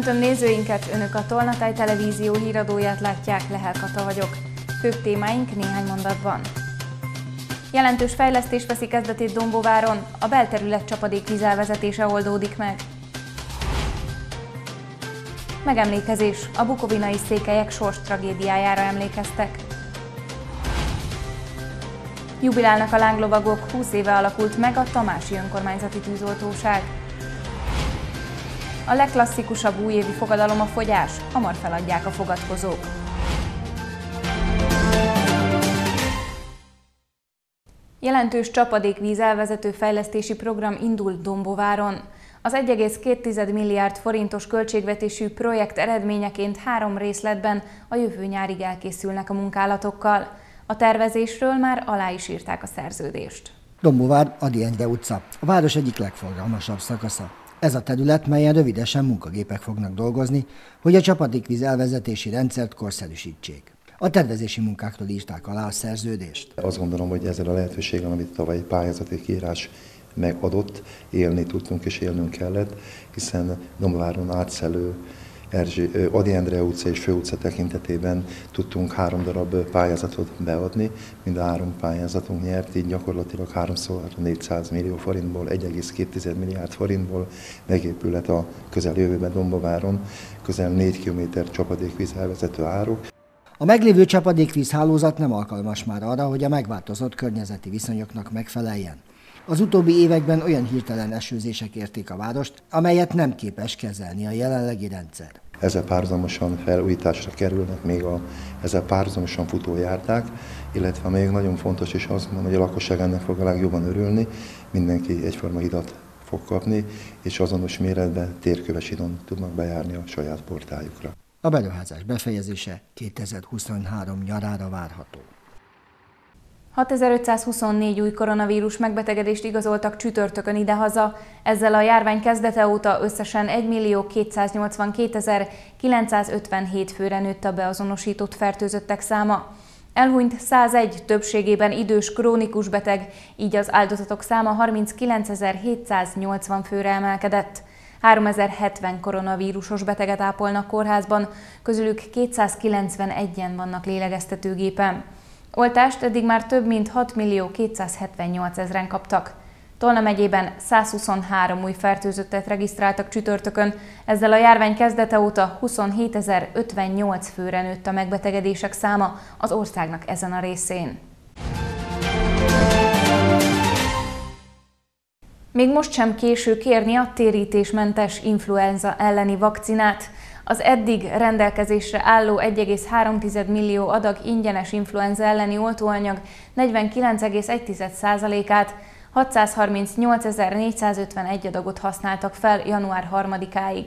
Köszöntöm nézőinket, Önök a Tolnatáj Televízió híradóját látják, Lehel Kata vagyok. Főbb témáink néhány mondatban. Jelentős fejlesztés veszi kezdetét Dombováron, a belterület csapadék vízelvezetése oldódik meg. Megemlékezés, a bukovinai székelyek sors tragédiájára emlékeztek. Jubilálnak a lánglovagok, 20 éve alakult meg a Tamási Önkormányzati Tűzoltóság. A legklasszikusabb újévi fogadalom a fogyás, hamar feladják a fogadkozók. Jelentős csapadékvíz elvezető fejlesztési program indul Dombováron. Az 1,2 milliárd forintos költségvetésű projekt eredményeként három részletben a jövő nyárig elkészülnek a munkálatokkal. A tervezésről már alá is írták a szerződést. Dombovár, Adi Endre utca, a város egyik legforgalmasabb szakasza. Ez a terület, melyen rövidesen munkagépek fognak dolgozni, hogy a csapadékvíz elvezetési rendszert korszerűsítsék. A tervezési munkákról írták alá a szerződést. Azt gondolom, hogy ezzel a lehetőséggel, amit tavaly pályázati kiírás megadott, élni tudtunk és élnünk kellett, hiszen Domváron átszelő Erzsé, Adi Endre utca és Főutca tekintetében tudtunk három darab pályázatot beadni, mind a három pályázatunk nyert, így gyakorlatilag háromszor 400 millió forintból, 1,2 milliárd forintból megépülhet a közeljövőben Dombaváron közel 4 km csapadékvíz elvezető árok. A meglévő csapadékvíz hálózat nem alkalmas már arra, hogy a megváltozott környezeti viszonyoknak megfeleljen. Az utóbbi években olyan hirtelen esőzések érték a várost, amelyet nem képes kezelni a jelenlegi rendszer. Ezzel párhuzamosan felújításra kerülnek még a ezzel párhuzamosan futó járták, illetve még nagyon fontos, és azt mondom, hogy a lakosság ennek fog a legjobban örülni, mindenki egyforma hidat fog kapni, és azonos méretben térköves idon tudnak bejárni a saját portájukra. A beruházás befejezése 2023 nyarára várható. 6524 új koronavírus megbetegedést igazoltak csütörtökön idehaza, ezzel a járvány kezdete óta összesen 1.282.957 főre nőtt a beazonosított fertőzöttek száma. Elhunyt 101 többségében idős krónikus beteg, így az áldozatok száma 39.780 főre emelkedett. 3070 koronavírusos beteget ápolnak kórházban, közülük 291-en vannak lélegeztetőgépen. Oltást eddig már több mint 6 millió 278 ezeren kaptak. Tolna megyében 123 új fertőzöttet regisztráltak csütörtökön, ezzel a járvány kezdete óta 27.058 főre nőtt a megbetegedések száma az országnak ezen a részén. Még most sem késő kérni a térítésmentes influenza elleni vakcinát. Az eddig rendelkezésre álló 1,3 millió adag ingyenes influenza elleni oltóanyag 49,1%-át 638.451 adagot használtak fel január 3-áig.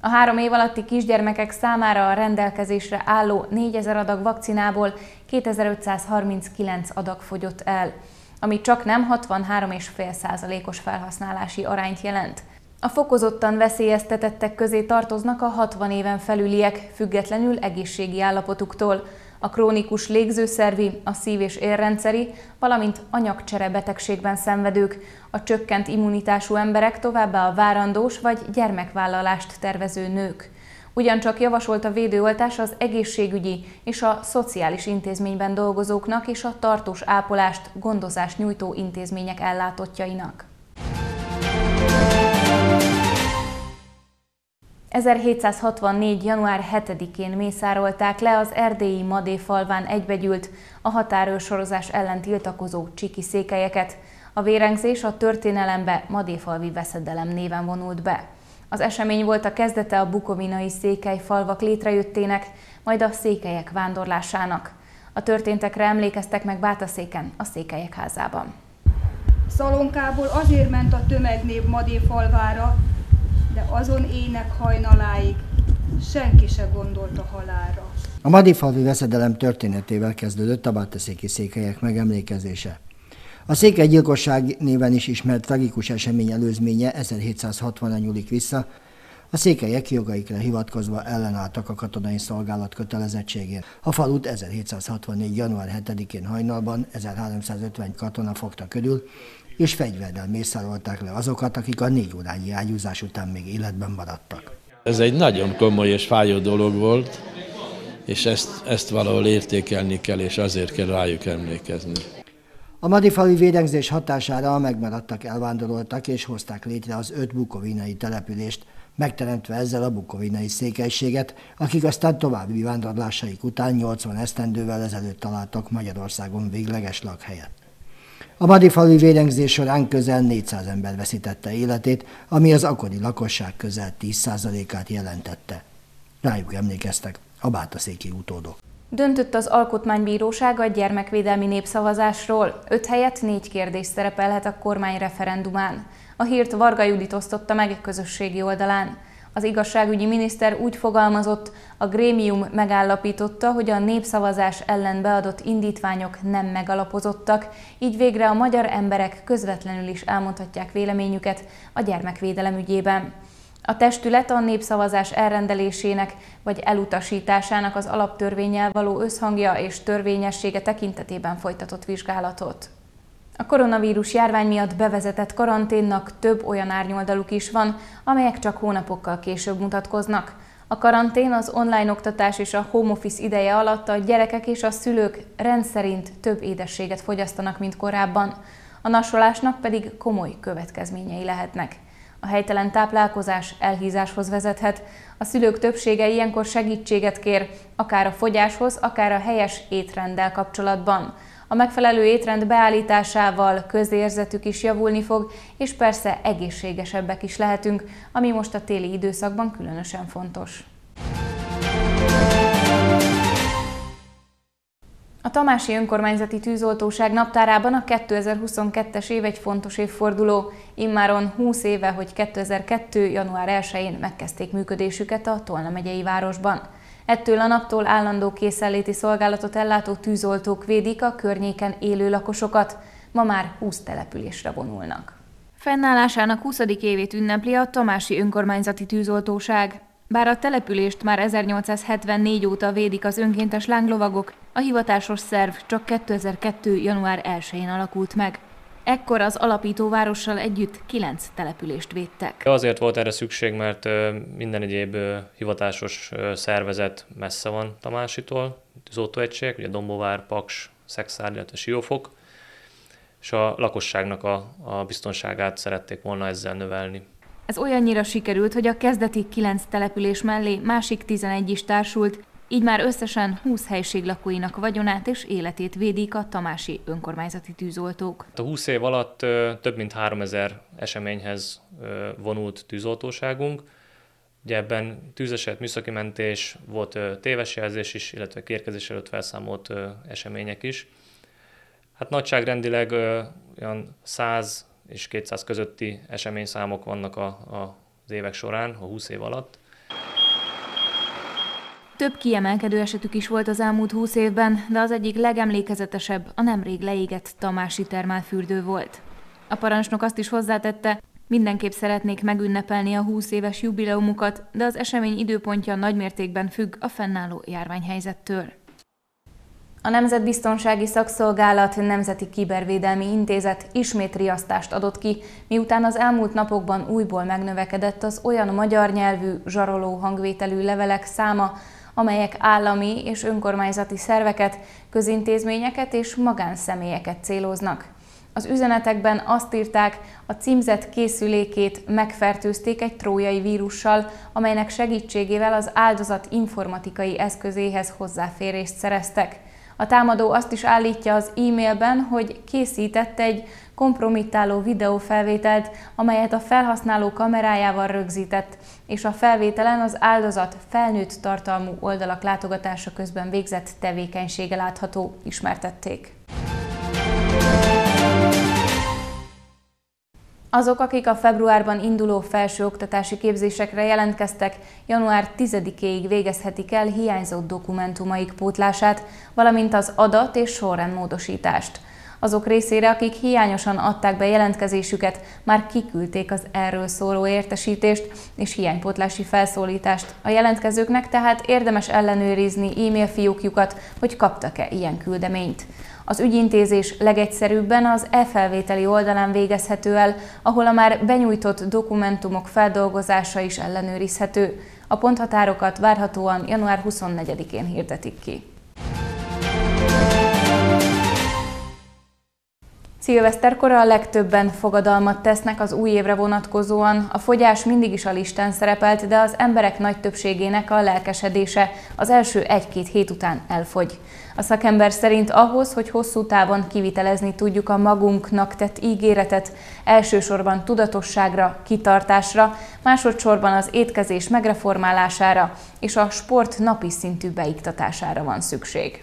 A három év alatti kisgyermekek számára a rendelkezésre álló 4000 adag vakcinából 2539 adag fogyott el, ami csak nem 63,5%-os felhasználási arányt jelent. A fokozottan veszélyeztetettek közé tartoznak a 60 éven felüliek, függetlenül egészségi állapotuktól, a krónikus légzőszervi, a szív- és érrendszeri, valamint anyagcsere betegségben szenvedők, a csökkent immunitású emberek, továbbá a várandós vagy gyermekvállalást tervező nők. Ugyancsak javasolt a védőoltás az egészségügyi és a szociális intézményben dolgozóknak és a tartós ápolást, gondozást nyújtó intézmények ellátottjainak. 1764. január 7-én mészárolták le az erdélyi Madé falván egybegyült, a határőrsorozás ellen tiltakozó csiki székelyeket. A vérengzés a történelembe Madéfalvi veszedelem néven vonult be. Az esemény volt a kezdete a bukovinai székely falvak létrejöttének, majd a székelyek vándorlásának. A történtekre emlékeztek meg Bátaszéken, a székelyek házában. Szalonkából azért ment a tömegnév Madé falvára, de azon ének hajnaláig senki se gondolt a halára. A Madifalvi veszedelem történetével kezdődött a báteszéki székelyek megemlékezése. A székely gyilkosság néven is ismert tragikus esemény előzménye 1760-an nyúlik vissza, a székelyek jogaikra hivatkozva ellenálltak a katonai szolgálat kötelezettségén. A falut 1764. január 7-én hajnalban 1350 katona fogta körül, és fegyverrel mészárolták le azokat, akik a négy órányi ágyúzás után még életben maradtak. Ez egy nagyon komoly és fájó dolog volt, és ezt, ezt valahol értékelni kell, és azért kell rájuk emlékezni. A Madifali védengzés hatására megmaradtak elvándoroltak és hozták létre az öt bukovinai települést, megteremtve ezzel a bukovinai székelységet, akik aztán további vándorlásaik után 80 esztendővel ezelőtt találtak Magyarországon végleges lakhelyet. A Madifali vérengzés során közel 400 ember veszítette életét, ami az akkori lakosság közel 10%-át jelentette. Rájuk emlékeztek a bátaszéki utódok. Döntött az Alkotmánybíróság a gyermekvédelmi népszavazásról. Öt helyett négy kérdés szerepelhet a kormány referendumán. A hírt Varga Judit osztotta meg közösségi oldalán. Az igazságügyi miniszter úgy fogalmazott, a grémium megállapította, hogy a népszavazás ellen beadott indítványok nem megalapozottak, így végre a magyar emberek közvetlenül is elmondhatják véleményüket a gyermekvédelem ügyében. A testület a népszavazás elrendelésének vagy elutasításának az alaptörvényel való összhangja és törvényessége tekintetében folytatott vizsgálatot. A koronavírus járvány miatt bevezetett karanténnak több olyan árnyoldaluk is van, amelyek csak hónapokkal később mutatkoznak. A karantén, az online oktatás és a home office ideje alatt a gyerekek és a szülők rendszerint több édességet fogyasztanak, mint korábban. A nasolásnak pedig komoly következményei lehetnek. A helytelen táplálkozás elhízáshoz vezethet. A szülők többsége ilyenkor segítséget kér, akár a fogyáshoz, akár a helyes étrenddel kapcsolatban. A megfelelő étrend beállításával közérzetük is javulni fog, és persze egészségesebbek is lehetünk, ami most a téli időszakban különösen fontos. A Tamási Önkormányzati Tűzoltóság naptárában a 2022-es év egy fontos évforduló. Immáron 20 éve, hogy 2002. január 1-én megkezdték működésüket a Tolna megyei városban. Ettől a naptól állandó készenléti szolgálatot ellátó tűzoltók védik a környéken élő lakosokat. Ma már 20 településre vonulnak. Fennállásának 20. évét ünnepli a Tamási Önkormányzati Tűzoltóság. Bár a települést már 1874 óta védik az önkéntes lánglovagok, a hivatásos szerv csak 2002. január 1-én alakult meg. Ekkor az alapítóvárossal együtt kilenc települést védtek. Azért volt erre szükség, mert minden egyéb hivatásos szervezet messze van Tamásitól, tűzoltóegység, ugye Dombovár, Paks, Szexárd, illetve Siófok, és a lakosságnak a, a biztonságát szerették volna ezzel növelni. Ez olyannyira sikerült, hogy a kezdeti kilenc település mellé másik 11 is társult, így már összesen 20 helység lakóinak vagyonát és életét védik a tamási önkormányzati tűzoltók. A 20 év alatt több mint 3000 eseményhez vonult tűzoltóságunk. Ugye ebben tűzeset, műszaki mentés, volt téves jelzés is, illetve kérkezés előtt felszámolt események is. Hát nagyságrendileg olyan 100 és 200 közötti eseményszámok vannak a, a, az évek során, a 20 év alatt. Több kiemelkedő esetük is volt az elmúlt húsz évben, de az egyik legemlékezetesebb a nemrég leégett Tamási termálfürdő volt. A parancsnok azt is hozzátette, mindenképp szeretnék megünnepelni a 20 éves jubileumukat, de az esemény időpontja nagymértékben függ a fennálló járványhelyzettől. A Nemzetbiztonsági Szakszolgálat Nemzeti Kibervédelmi Intézet ismét riasztást adott ki, miután az elmúlt napokban újból megnövekedett az olyan magyar nyelvű, zsaroló hangvételű levelek száma, amelyek állami és önkormányzati szerveket, közintézményeket és magánszemélyeket céloznak. Az üzenetekben azt írták, a címzett készülékét megfertőzték egy trójai vírussal, amelynek segítségével az áldozat informatikai eszközéhez hozzáférést szereztek. A támadó azt is állítja az e-mailben, hogy készített egy kompromittáló videófelvételt, amelyet a felhasználó kamerájával rögzített, és a felvételen az áldozat felnőtt tartalmú oldalak látogatása közben végzett tevékenysége látható, ismertették. Azok, akik a februárban induló felsőoktatási képzésekre jelentkeztek, január 10-éig végezhetik el hiányzott dokumentumaik pótlását, valamint az adat- és sorrendmódosítást. Azok részére, akik hiányosan adták be jelentkezésüket, már kiküldték az erről szóló értesítést és hiánypótlási felszólítást. A jelentkezőknek tehát érdemes ellenőrizni e-mail fiókjukat, hogy kaptak-e ilyen küldeményt. Az ügyintézés legegyszerűbben az e-felvételi oldalán végezhető el, ahol a már benyújtott dokumentumok feldolgozása is ellenőrizhető. A ponthatárokat várhatóan január 24-én hirdetik ki. Szilveszterkor a legtöbben fogadalmat tesznek az új évre vonatkozóan. A fogyás mindig is a listán szerepelt, de az emberek nagy többségének a lelkesedése az első egy-két hét után elfogy. A szakember szerint ahhoz, hogy hosszú távon kivitelezni tudjuk a magunknak tett ígéretet, elsősorban tudatosságra, kitartásra, másodszorban az étkezés megreformálására és a sport napi szintű beiktatására van szükség.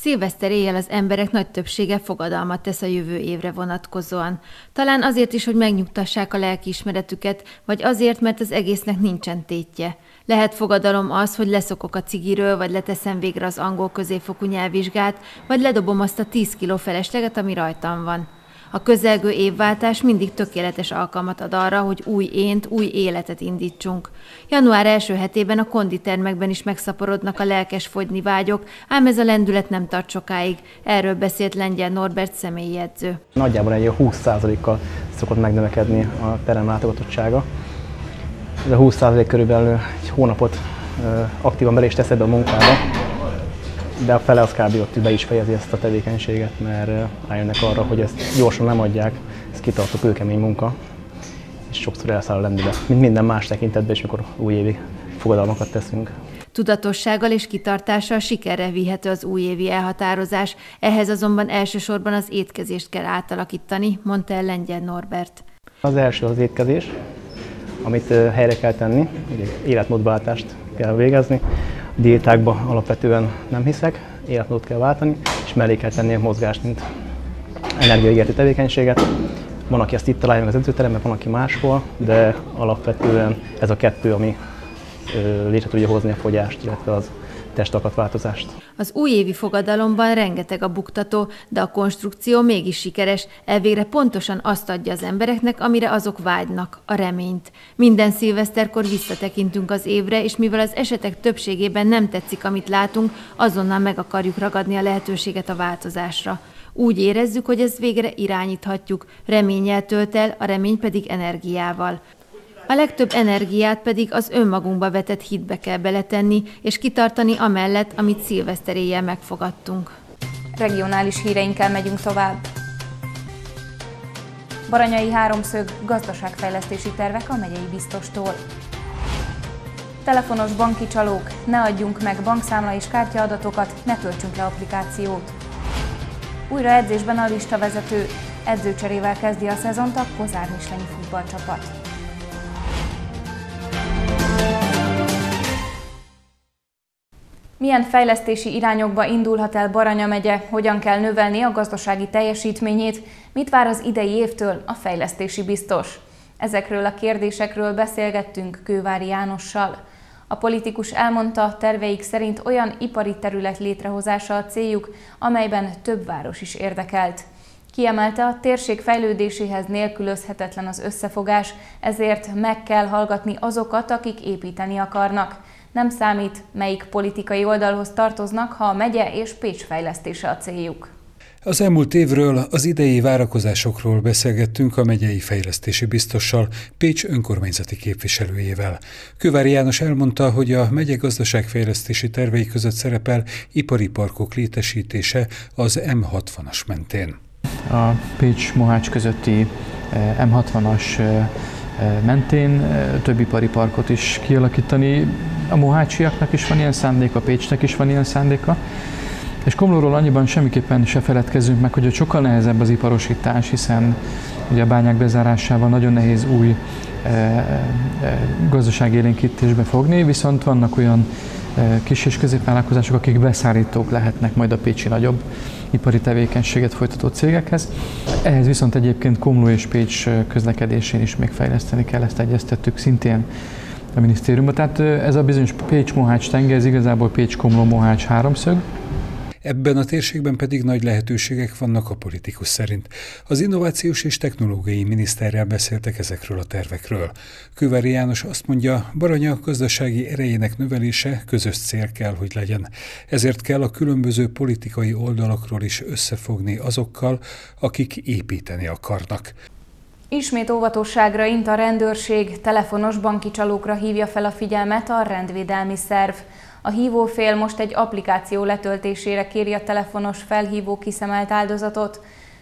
Szilveszter éjjel az emberek nagy többsége fogadalmat tesz a jövő évre vonatkozóan. Talán azért is, hogy megnyugtassák a lelkiismeretüket, vagy azért, mert az egésznek nincsen tétje. Lehet fogadalom az, hogy leszokok a cigiről, vagy leteszem végre az angol középfokú nyelvvizsgát, vagy ledobom azt a 10 kiló felesleget, ami rajtam van. A közelgő évváltás mindig tökéletes alkalmat ad arra, hogy új ént, új életet indítsunk. Január első hetében a konditermekben is megszaporodnak a lelkes fogyni vágyok, ám ez a lendület nem tart sokáig. Erről beszélt Lengyel Norbert személyi edző. Nagyjából egy 20%-kal szokott megnövekedni a terem látogatottsága. Ez a 20% körülbelül egy hónapot aktívan bele is tesz ebbe a munkába, de a fele az kb. ott be is fejezi ezt a tevékenységet, mert rájönnek arra, hogy ezt gyorsan nem adják, ez kitartó kőkemény munka, és sokszor elszáll a lendület, mint minden más tekintetben is, mikor újévi fogadalmakat teszünk. Tudatossággal és kitartással sikerre vihető az újévi elhatározás, ehhez azonban elsősorban az étkezést kell átalakítani, mondta el Lengyel Norbert. Az első az étkezés, amit helyre kell tenni, életmódváltást kell végezni diétákba alapvetően nem hiszek, életmódot kell váltani, és mellé kell tenni a mozgást, mint energiaigértő tevékenységet. Van, aki ezt itt találja meg az edzőteremben, van, aki máshol, de alapvetően ez a kettő, ami létre tudja hozni a fogyást, illetve az testalkatváltozást. Az újévi fogadalomban rengeteg a buktató, de a konstrukció mégis sikeres, elvégre pontosan azt adja az embereknek, amire azok vágynak, a reményt. Minden szilveszterkor visszatekintünk az évre, és mivel az esetek többségében nem tetszik, amit látunk, azonnal meg akarjuk ragadni a lehetőséget a változásra. Úgy érezzük, hogy ezt végre irányíthatjuk, reményel tölt el, a remény pedig energiával. A legtöbb energiát pedig az önmagunkba vetett hitbe kell beletenni, és kitartani amellett, amit szilveszteréjel megfogadtunk. Regionális híreinkkel megyünk tovább. Baranyai háromszög gazdaságfejlesztési tervek a megyei biztostól. Telefonos banki csalók, ne adjunk meg bankszámla és kártyaadatokat, ne töltsünk le applikációt. Újra edzésben a listavezető, edzőcserével kezdi a szezont a Kozár Mislenyi futballcsapat. Milyen fejlesztési irányokba indulhat el Baranya megye, hogyan kell növelni a gazdasági teljesítményét, mit vár az idei évtől a fejlesztési biztos? Ezekről a kérdésekről beszélgettünk Kővári Jánossal. A politikus elmondta, terveik szerint olyan ipari terület létrehozása a céljuk, amelyben több város is érdekelt. Kiemelte, a térség fejlődéséhez nélkülözhetetlen az összefogás, ezért meg kell hallgatni azokat, akik építeni akarnak. Nem számít, melyik politikai oldalhoz tartoznak, ha a megye és Pécs fejlesztése a céljuk. Az elmúlt évről, az idei várakozásokról beszélgettünk a megyei fejlesztési biztossal, Pécs önkormányzati képviselőjével. Kövári János elmondta, hogy a megye gazdaságfejlesztési tervei között szerepel ipari parkok létesítése az M60-as mentén. A Pécs-Mohács közötti eh, M60-as eh, mentén eh, több ipari parkot is kialakítani. A mohácsiaknak is van ilyen szándéka, Pécsnek is van ilyen szándéka. És Komlóról annyiban semmiképpen se feledkezzünk meg, hogy sokkal nehezebb az iparosítás, hiszen ugye a bányák bezárásával nagyon nehéz új e, e, gazdaságélénkítésbe fogni, viszont vannak olyan e, kis és középvállalkozások, akik beszállítók lehetnek majd a pécsi nagyobb ipari tevékenységet folytató cégekhez. Ehhez viszont egyébként Komló és Pécs közlekedésén is még fejleszteni kell, ezt egyeztettük szintén a minisztériumban. Tehát ez a bizonyos Pécs-Mohács tenger, ez igazából Pécs-Komló-Mohács háromszög, Ebben a térségben pedig nagy lehetőségek vannak a politikus szerint. Az Innovációs és Technológiai Miniszterrel beszéltek ezekről a tervekről. Kővári János azt mondja, Baranya gazdasági erejének növelése közös cél kell, hogy legyen. Ezért kell a különböző politikai oldalakról is összefogni azokkal, akik építeni akarnak. Ismét óvatosságra int a rendőrség, telefonos banki csalókra hívja fel a figyelmet a rendvédelmi szerv. A hívófél most egy applikáció letöltésére kéri a telefonos felhívó kiszemelt áldozatot.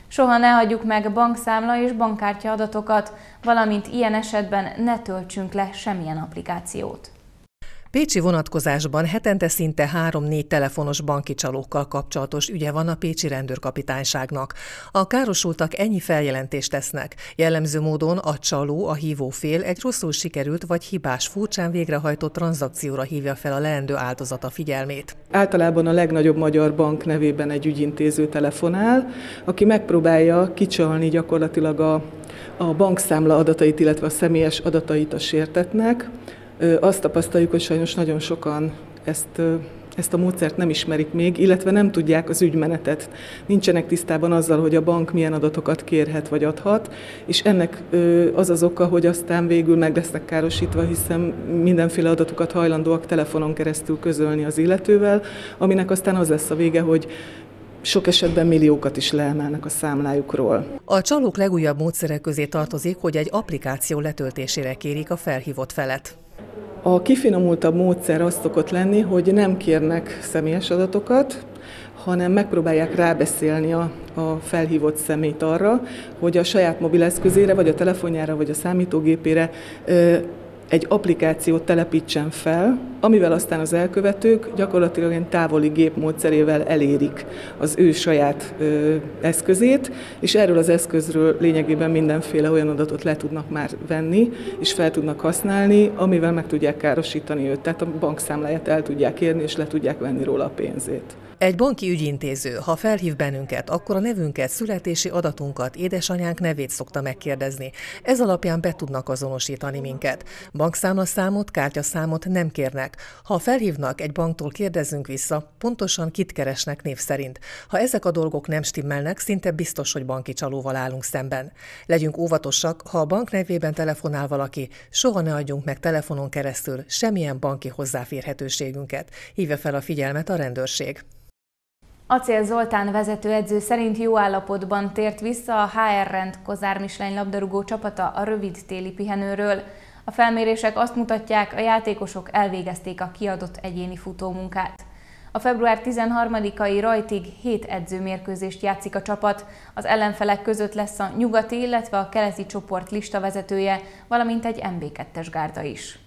Soha ne hagyjuk meg bankszámla és bankkártya adatokat, valamint ilyen esetben ne töltsünk le semmilyen applikációt. Pécsi vonatkozásban hetente szinte három-négy telefonos banki csalókkal kapcsolatos ügye van a Pécsi rendőrkapitányságnak. A károsultak ennyi feljelentést tesznek. Jellemző módon a csaló, a hívó fél egy rosszul sikerült vagy hibás, furcsán végrehajtott tranzakcióra hívja fel a leendő áldozata figyelmét. Általában a legnagyobb magyar bank nevében egy ügyintéző telefonál, aki megpróbálja kicsalni gyakorlatilag a, a bankszámla adatait, illetve a személyes adatait a sértetnek, azt tapasztaljuk, hogy sajnos nagyon sokan ezt ezt a módszert nem ismerik még, illetve nem tudják az ügymenetet. Nincsenek tisztában azzal, hogy a bank milyen adatokat kérhet vagy adhat, és ennek az az oka, hogy aztán végül meg lesznek károsítva, hiszen mindenféle adatokat hajlandóak telefonon keresztül közölni az illetővel, aminek aztán az lesz a vége, hogy sok esetben milliókat is leemelnek a számlájukról. A csalók legújabb módszerek közé tartozik, hogy egy applikáció letöltésére kérik a felhívott felet. A kifinomultabb módszer az szokott lenni, hogy nem kérnek személyes adatokat, hanem megpróbálják rábeszélni a, a felhívott szemét arra, hogy a saját mobileszközére, vagy a telefonjára, vagy a számítógépére egy applikációt telepítsen fel, amivel aztán az elkövetők gyakorlatilag egy távoli gép módszerével elérik az ő saját ö, eszközét, és erről az eszközről lényegében mindenféle olyan adatot le tudnak már venni, és fel tudnak használni, amivel meg tudják károsítani őt. Tehát a bankszámláját el tudják érni, és le tudják venni róla a pénzét. Egy banki ügyintéző, ha felhív bennünket, akkor a nevünket, születési adatunkat, édesanyánk nevét szokta megkérdezni. Ez alapján be tudnak azonosítani minket. Bankszámlaszámot, kártyaszámot nem kérnek. Ha felhívnak, egy banktól kérdezzünk vissza, pontosan kit keresnek név szerint. Ha ezek a dolgok nem stimmelnek, szinte biztos, hogy banki csalóval állunk szemben. Legyünk óvatosak, ha a bank nevében telefonál valaki, soha ne adjunk meg telefonon keresztül semmilyen banki hozzáférhetőségünket. Hívja fel a figyelmet a rendőrség. Acél Zoltán vezetőedző szerint jó állapotban tért vissza a HR Rend Kozár Mislány labdarúgó csapata a rövid téli pihenőről. A felmérések azt mutatják, a játékosok elvégezték a kiadott egyéni futómunkát. A február 13-ai rajtig 7 edzőmérkőzést játszik a csapat, az ellenfelek között lesz a nyugati, illetve a keleti csoport listavezetője, valamint egy MB2-es gárda is.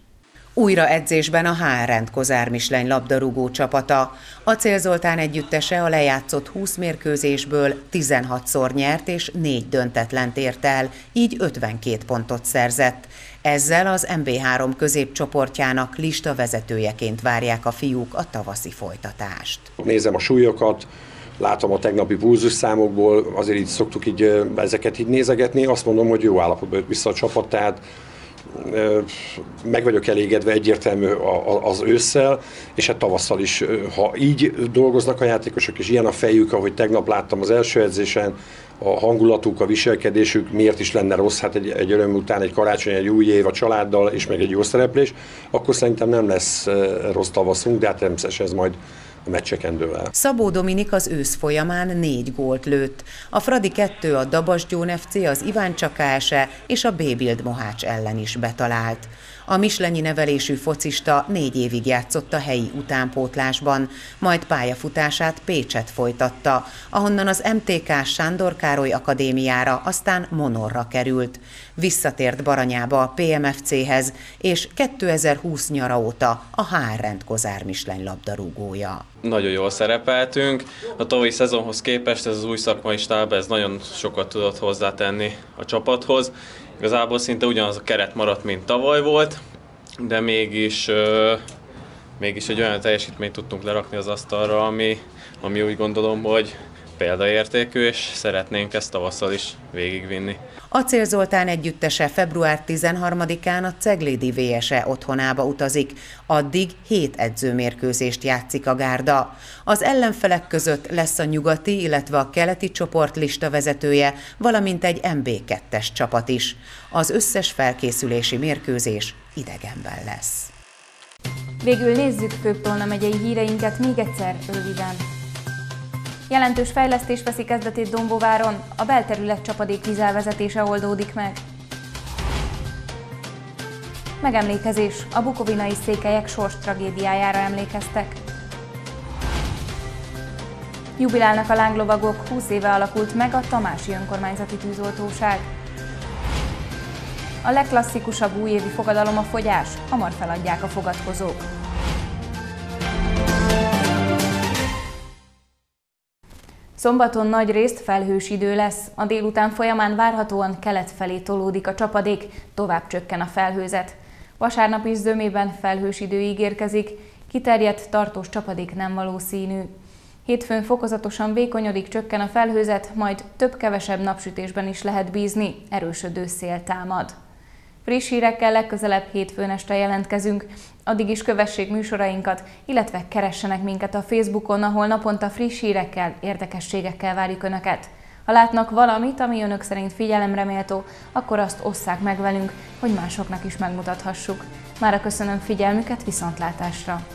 Újra edzésben a HRN Kozár Misleny labdarúgó csapata. A Célzoltán együttese a lejátszott 20 mérkőzésből 16-szor nyert és 4 döntetlent ért el, így 52 pontot szerzett. Ezzel az MB3 középcsoportjának lista vezetőjeként várják a fiúk a tavaszi folytatást. Nézem a súlyokat, látom a tegnapi pulzus számokból, azért így szoktuk így ezeket így nézegetni, azt mondom, hogy jó állapotban jött vissza a csapat, tehát meg vagyok elégedve egyértelmű az ősszel, és hát tavasszal is, ha így dolgoznak a játékosok, és ilyen a fejük, ahogy tegnap láttam az első edzésen, a hangulatuk, a viselkedésük miért is lenne rossz, hát egy, egy öröm után egy karácsony, egy új év a családdal, és meg egy jó szereplés, akkor szerintem nem lesz rossz tavaszunk, de hát természetesen ez majd meccseken dől. Szabó Dominik az ősz folyamán négy gólt lőtt. A Fradi 2 a Dabasgyón FC, az Iván Csakáse és a B-Bild Mohács ellen is betalált. A mislenyi nevelésű focista négy évig játszott a helyi utánpótlásban, majd pályafutását Pécset folytatta, ahonnan az MTK Sándor Károly Akadémiára, aztán Monorra került. Visszatért Baranyába a PMFC-hez, és 2020 nyara óta a HR Kozár Misleny labdarúgója. Nagyon jól szerepeltünk. A tavalyi szezonhoz képest ez az új szakmai stáb ez nagyon sokat tudott hozzátenni a csapathoz, Igazából szinte ugyanaz a keret maradt, mint tavaly volt, de mégis, mégis egy olyan teljesítményt tudtunk lerakni az asztalra, ami, ami úgy gondolom, hogy példaértékű, és szeretnénk ezt tavasszal is végigvinni. Acél Zoltán együttese február 13-án a Ceglédi VSE otthonába utazik. Addig hét edzőmérkőzést játszik a gárda. Az ellenfelek között lesz a nyugati, illetve a keleti csoport lista vezetője, valamint egy MB2-es csapat is. Az összes felkészülési mérkőzés idegenben lesz. Végül nézzük Főptolna megyei híreinket még egyszer röviden. Jelentős fejlesztés veszi kezdetét Dombováron, a belterület csapadék vízelvezetése oldódik meg. Megemlékezés, a bukovinai székelyek sors tragédiájára emlékeztek. Jubilálnak a lánglovagok, 20 éve alakult meg a Tamási Önkormányzati Tűzoltóság. A legklasszikusabb újévi fogadalom a fogyás, hamar feladják a fogadkozók. Szombaton nagy részt felhős idő lesz, a délután folyamán várhatóan kelet felé tolódik a csapadék, tovább csökken a felhőzet. Vasárnap is zömében felhős idő ígérkezik, kiterjedt tartós csapadék nem valószínű. Hétfőn fokozatosan vékonyodik, csökken a felhőzet, majd több-kevesebb napsütésben is lehet bízni, erősödő szél támad. Friss hírekkel legközelebb hétfőn este jelentkezünk. Addig is kövessék műsorainkat, illetve keressenek minket a Facebookon, ahol naponta friss hírekkel, érdekességekkel várjuk Önöket. Ha látnak valamit, ami Önök szerint figyelemre méltó, akkor azt osszák meg velünk, hogy másoknak is megmutathassuk. Mára köszönöm figyelmüket, viszontlátásra!